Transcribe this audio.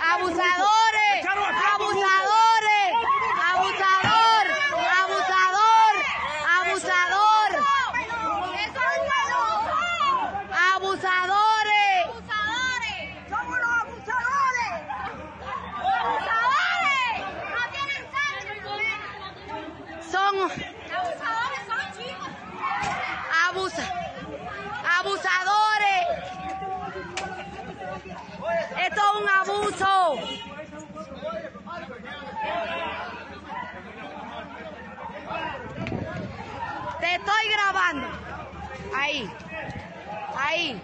¡Abusadores! ¡Abusadores! ¡Abusador! ¡Abusador! ¡Abusador! ¡Abusadores! ¡Abusadores! ¡Somos los abusadores! ¡Abusadores! ¡No tienen sangre! Son... estoy grabando. Ahí. Ahí.